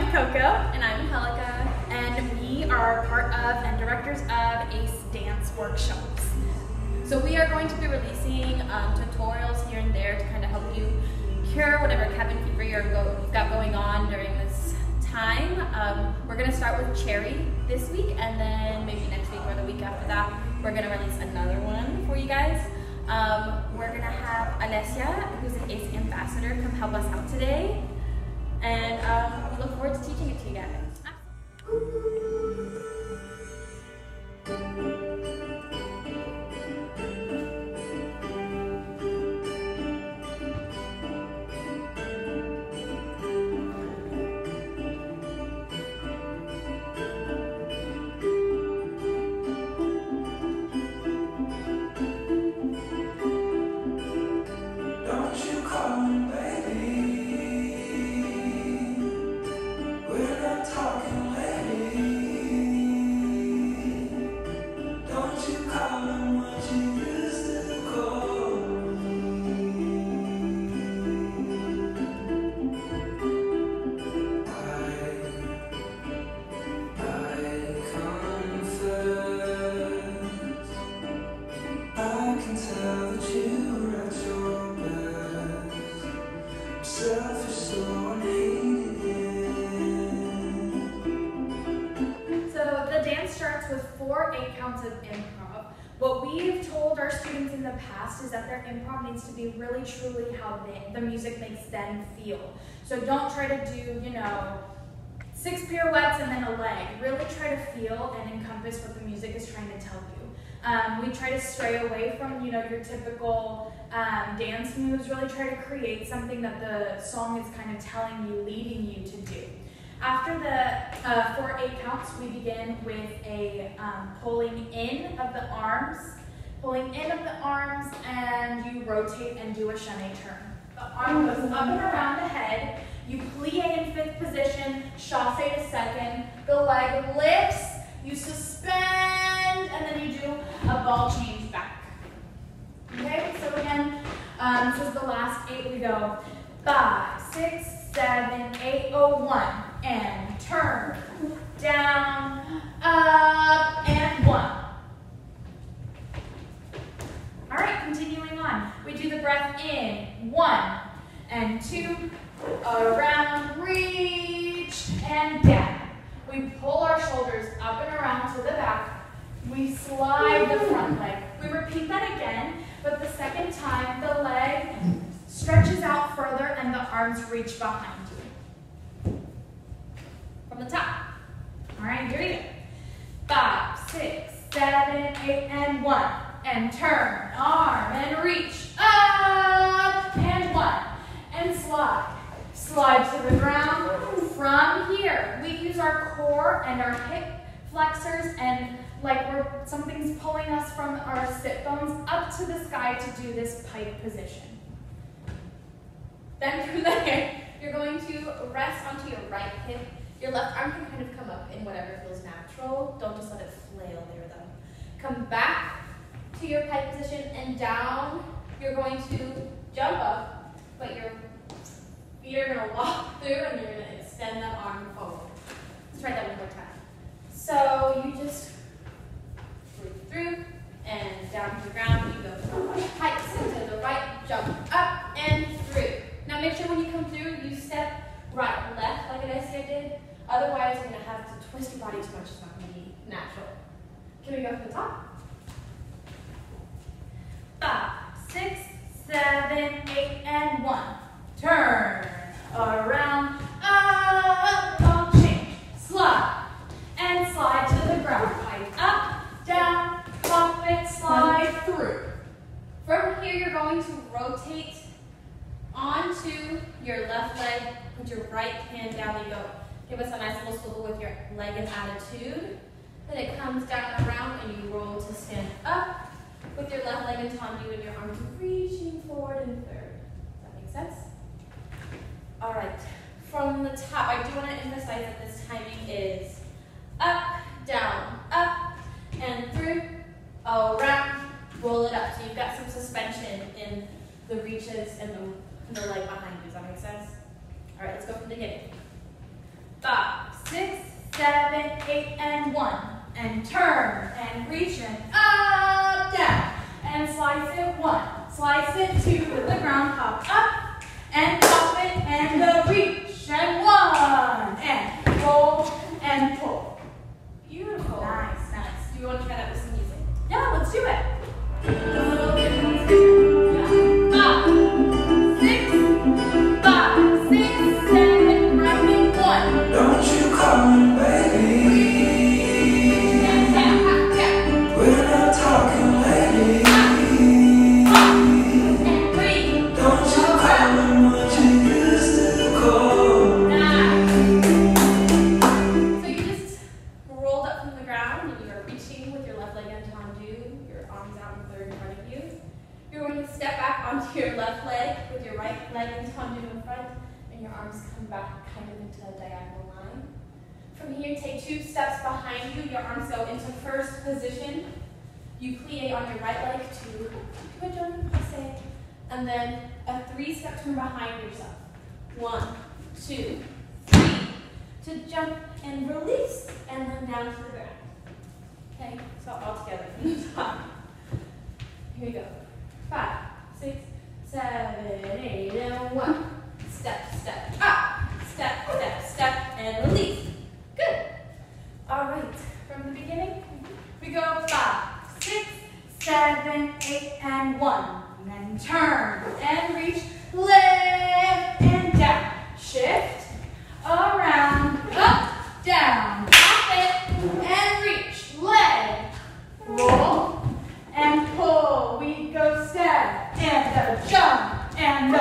I'm Coco. And I'm Angelica. And we are part of and directors of ACE Dance Workshops. So we are going to be releasing um, tutorials here and there to kind of help you cure whatever cabin fever you're go you've got going on during this time. Um, we're going to start with Cherry this week and then maybe next week or the week after that we're going to release another one for you guys. Um, we're going to have Alessia, who's an ACE ambassador, come help us out today. And um, we look forward to teaching it to you guys. Is that their improv needs to be really truly how they, the music makes them feel. So don't try to do, you know, six pirouettes and then a leg. Really try to feel and encompass what the music is trying to tell you. Um, we try to stray away from, you know, your typical um, dance moves. Really try to create something that the song is kind of telling you, leading you to do. After the uh, four eight counts, we begin with a um, pulling in of the arms Pulling in of the arms and you rotate and do a chaîné turn. The arm goes up and around the head. You plie in fifth position, chasse to second. The leg lifts, you suspend, and then you do a ball change back. Okay, so again, um, this is the last eight. We go five, six, seven, eight, oh, one, and turn, down, up, and one. All right, continuing on. We do the breath in, one and two, around, reach, and down. We pull our shoulders up and around to the back. We slide the front leg. We repeat that again, but the second time, the leg stretches out further and the arms reach behind you. From the top. All right, here we go. Five, six, seven, eight, and one and turn, arm and reach, up and one, and slide. Slide to the ground. From here, we use our core and our hip flexors and like we're something's pulling us from our sit bones up to the sky to do this pike position. Then from there, you're going to rest onto your right hip. Your left arm can kind of come up in whatever feels natural. Don't just let it flail there though. Come back to your pike position and down. You're going to jump up, but your feet are going to walk through and you're going to extend that arm forward. Let's try that one more time. So you just move through and down to the ground. You go from pikes into the right, jump up and through. Now make sure when you come through, you step right, left, like I said I did. Otherwise, you're going to have to twist your body too much. It's not going to be natural. Can we go from the top? five, six, seven, eight, and one. Turn around, up, up, change, slide, and slide to the ground. Pike up, down, pop it, slide through. From here, you're going to rotate onto your left leg, put your right hand down, you go. Give us a nice little swivel with your leg in attitude. Then it comes down around and you roll to stand up with your left leg and you and your arms reaching forward and third. Does that make sense? All right. From the top, I do want to emphasize that this timing is up, down, up, and through, around, roll it up. So you've got some suspension in the reaches and the, the leg behind you. Does that make sense? All right, let's go from the beginning. five, six, seven, eight, and one. And turn and reach and up, down. And slice it one. Slice it to the ground. Hop up and pop it and the reach and one. And roll and pull. Beautiful. Nice, nice. Do you want to try that with some music? Yeah, let's do it. Take two steps behind you. Your arms go into first position. You plie on your right leg to jump, say, and then a three-step turn behind yourself. One, two, three, to jump and release, and then down to the ground. Okay, so all together from the top. Here we go. Five, six, seven, eight, and one. Step, step, up. Step, step, step, and release. Good. All right, from the beginning, we go five, six, seven, eight, and one. And then turn and reach, lift and down. Shift, around, up, down. Pop it and reach, leg, roll and pull. We go step and a jump and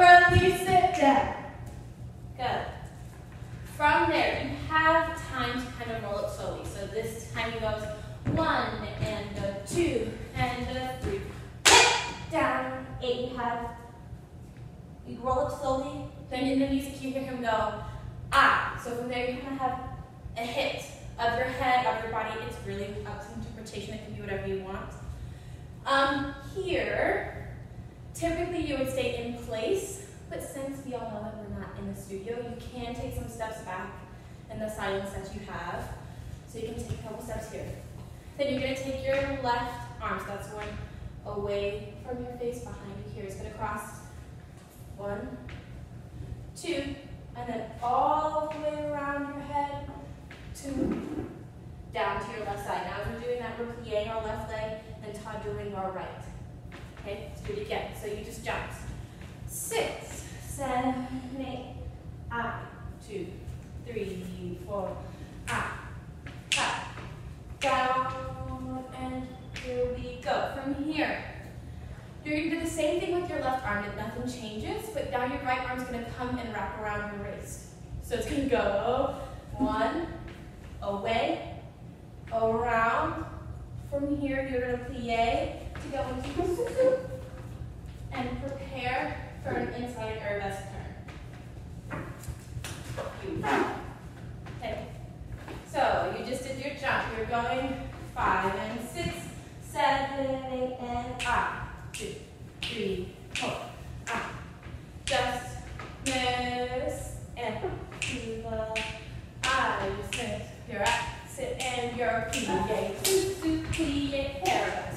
a release it down. Good. From there, you have time to kind of roll it slowly. So this time it goes one and a two and a three. Down, eight, you have. You roll it slowly. Then in the music, you hear him go, ah. So from there, you kind of have a hit of your head, of your body. It's really up to interpretation. It can be whatever you want. Um, here, typically you would stay in place, but since we all know that we're not in the studio, you can take some steps back in the silence that you have. So you can take a couple steps here. Then you're gonna take your left arm, so that's going away from your face behind you here. It's gonna cross one, two, and then all the way around your head to down to your left side. Now as we're doing that, we're plieing our left leg and doing our right. Okay, let's again. So you just jump. Six, seven, eight, up, two, three, four, up, up, down, and here we go. From here, you're gonna do the same thing with your left arm, nothing changes, but now your right arm's gonna come and wrap around your waist. So it's gonna go one, away, around. From here, you're gonna plie to go into susu and prepare for an inside arabesque turn. Okay. So you just did your jump. You're going five and six, seven, eight, and up. Two, three, four, up. Just miss and to the eyes. Miss. You're up. Sit and you're plie. Plie, arabesque.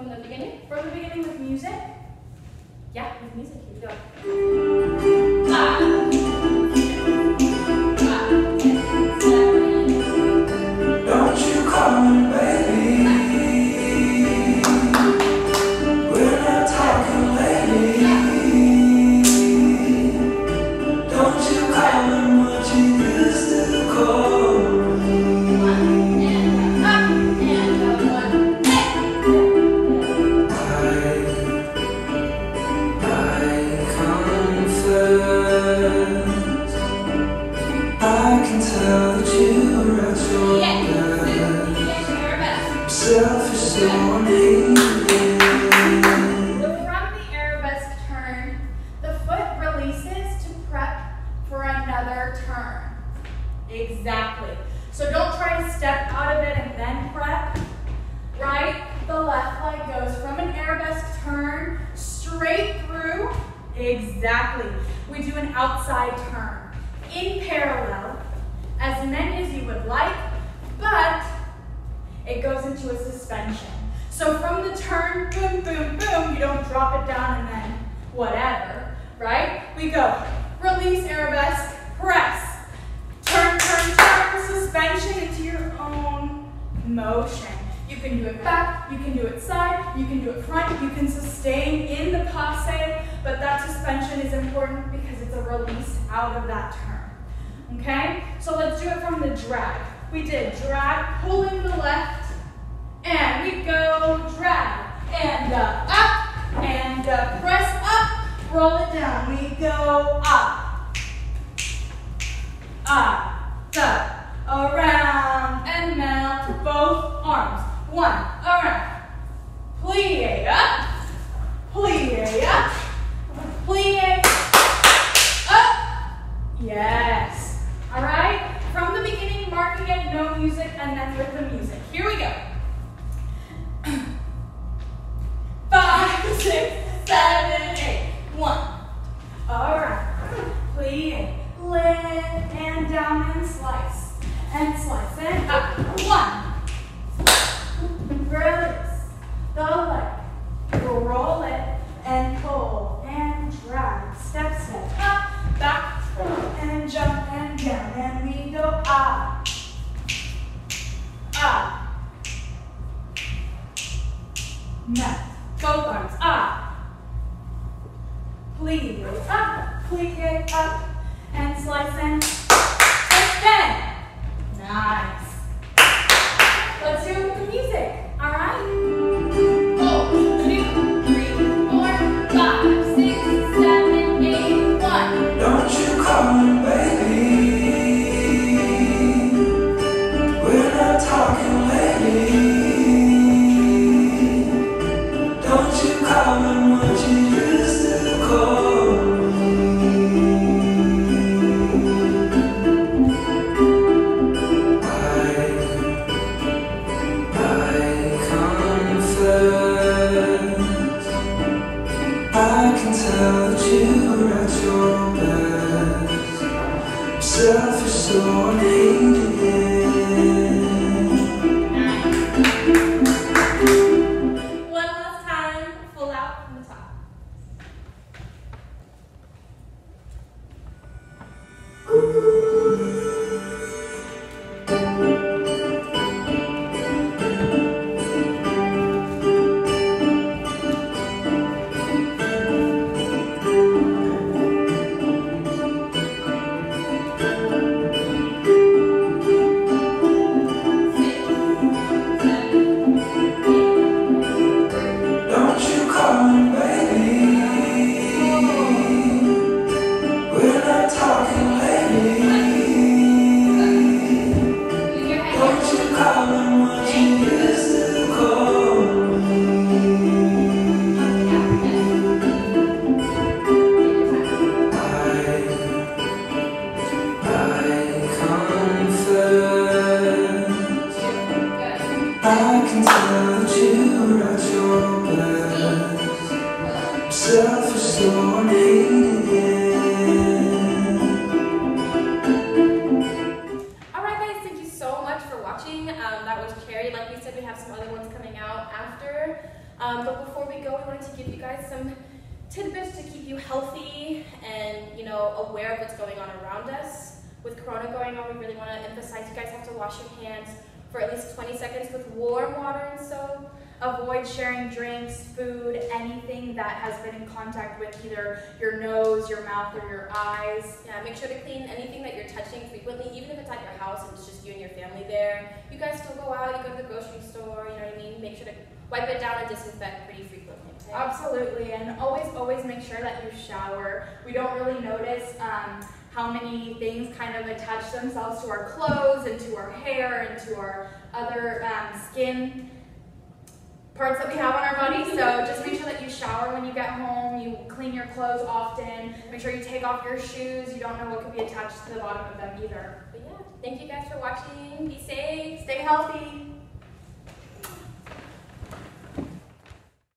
From the beginning? From the beginning with music. Yeah, with music. Here we go. Don't turn. Exactly. So don't try to step out of it and then prep. Right? The left leg goes from an arabesque turn straight through. Exactly. We do an outside turn. in parallel, as many as you would like, but it goes into a suspension. So from the turn, boom, boom, boom, you don't drop it down and then whatever, right? We go release, arabesque, press, turn, turn, turn, suspension into your own motion. You can do it back, you can do it side, you can do it front, you can sustain in the passe, but that suspension is important because it's a release out of that turn. Okay? So let's do it from the drag. We did drag, pulling the left, and we go drag, and uh, up, and uh, press up, roll it down. We go up, up, up, around, and mount both arms. One, around, plie up, plie up, plie up. Yes. All right. From the beginning, marking it, no music, and then with the music. Here we go. Five, six, down, and slice, and slice, and up. One. Release the leg. Roll it. And pull. And drag. Step, step. Up, back, and jump. And down. And we go up, up. Left. Both arms up. Plie up, plie up, and slice. And I can tell that you're at your best. Selfish, so unhated. All right, guys, thank you so much for watching. Um, that was Cherry. Like we said, we have some other ones coming out after. Um, but before we go, we wanted to give you guys some tidbits to keep you healthy and you know aware of what's going on around us. With Corona going on, we really want to emphasize you guys have to wash your hands for at least 20 seconds with warm water and soap. Avoid sharing drinks, food, anything that has been in contact with either your nose, your mouth, or your eyes. Yeah, make sure to clean anything that you're touching frequently, even if it's at your house and it's just you and your family there. You guys still go out, you go to the grocery store, you know what I mean? Make sure to wipe it down and disinfect pretty frequently. Absolutely, and always, always make sure that you shower. We don't really notice um, how many things kind of attach themselves to our clothes and to our hair and to our other um, skin parts that we have on our body. So just make sure that you shower when you get home. You clean your clothes often. Make sure you take off your shoes. You don't know what could be attached to the bottom of them either. But yeah, thank you guys for watching. Be safe. Stay healthy.